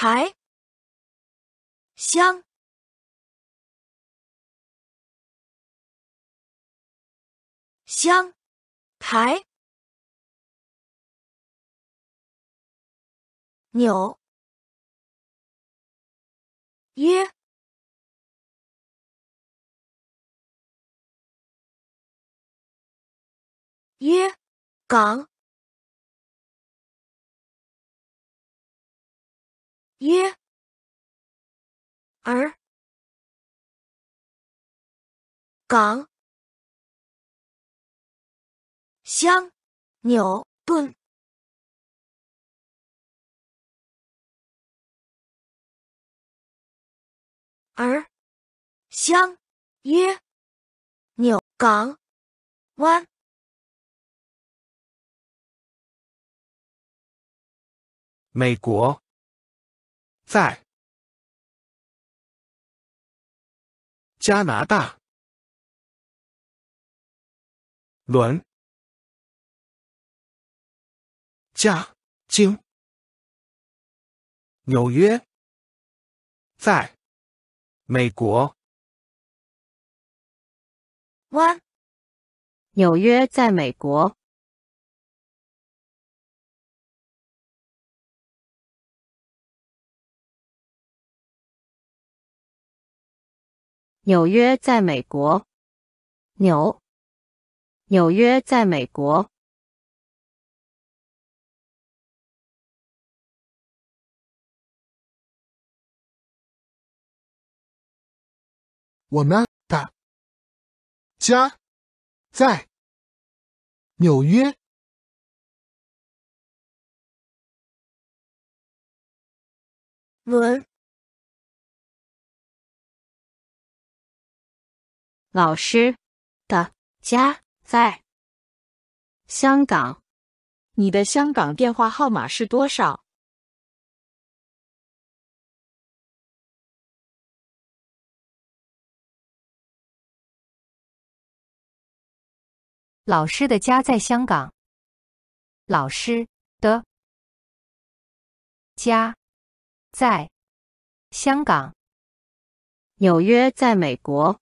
台。香。香。台。纽。约。约。港。约而港香纽顿而香约纽港湾。美国，在。加拿大，伦加。京，纽约，在。美国，湾纽约在美国，纽约在美国，纽纽约在美国，我们的家在纽约。伦老师的家在香港，你的香港电话号码是多少？老师的家在香港。老师的家在香港。纽约在美国，